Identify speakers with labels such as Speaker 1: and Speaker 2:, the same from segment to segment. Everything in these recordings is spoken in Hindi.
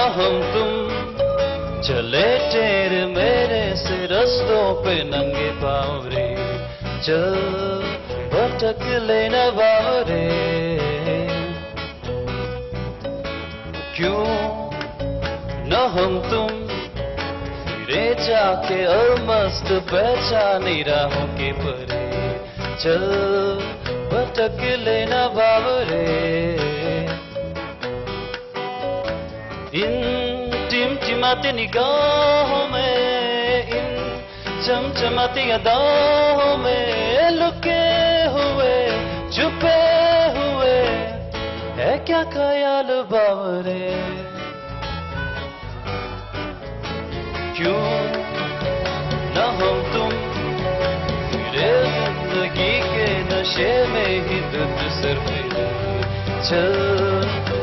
Speaker 1: हम तुम चले तेरे मेरे से रस्तों पे नंगे पाँव रे चल भटक लेना बावरे क्यों न हम तुम फिरे जाके और मस्त पहचानी राहों के परे, चल भटक लेना बावरे टिमटिमाती निगाहों में, इन चमचमाती अदाओं में लुके हुए, छुपे हुए, है क्या ख्याल बावरे? क्यों न हम तुम मेरे ज़िंदगी के नशे में ही दुध सर चल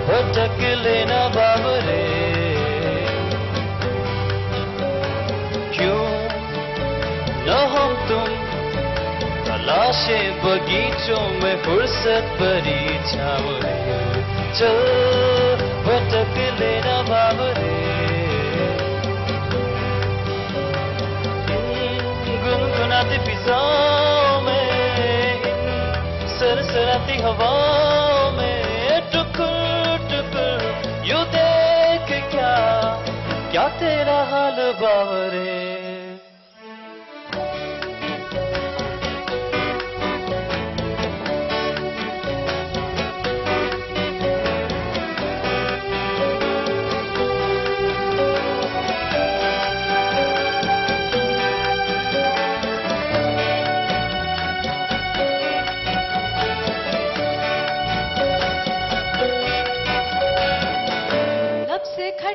Speaker 1: भटक लेना बाबरे तलाशे बगीचों में फुर्सत भरी छावरे। चल, भटक लेना बाबरे गुनगुनाती फिजाओं में सरसराती हवाओं में टुकुर टुकुर यू देख क्या क्या तेरा हाल बावरे।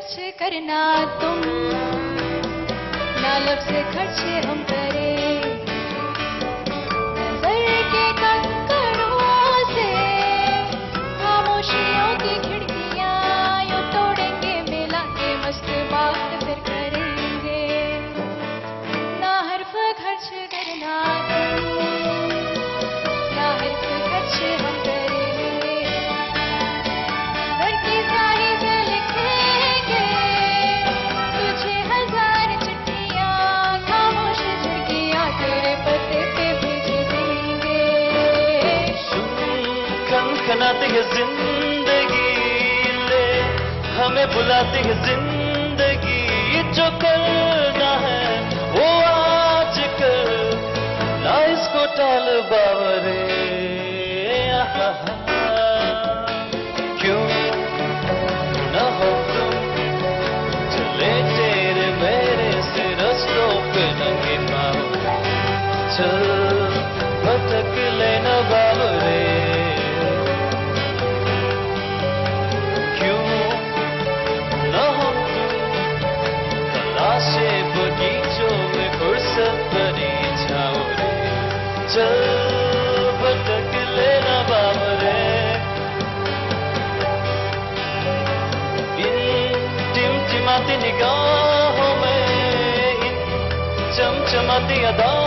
Speaker 2: खर्च करना तुम। ना से खर्च हम करें।
Speaker 1: खनखनाती है ज़िंदगी ले। हमें बुलाती है ज़िंदगी। जो करना है वो चल बाबरे इन टिमटिमाती निगाहों में चमचमाती अदाओं